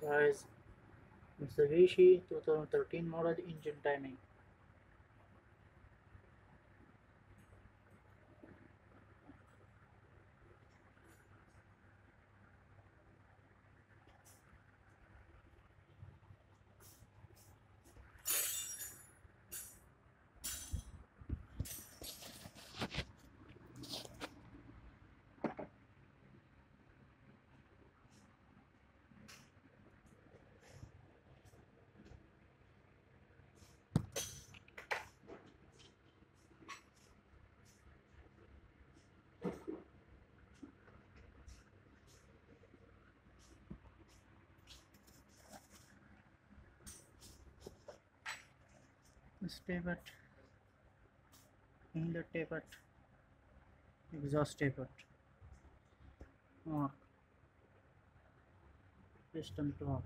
guys Mitsubishi 2013 model engine timing tapered inlet tapered exhaust tapered or piston top